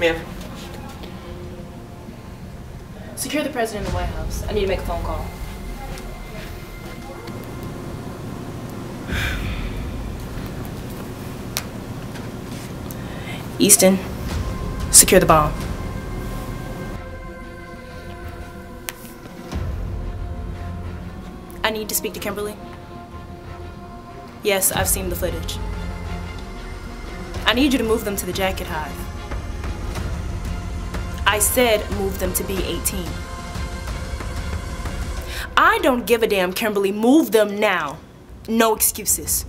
Ma'am. Secure the president in the White House. I need to make a phone call. Easton, secure the bomb. I need to speak to Kimberly. Yes, I've seen the footage. I need you to move them to the jacket hive. I said move them to B 18. I don't give a damn, Kimberly. Move them now. No excuses.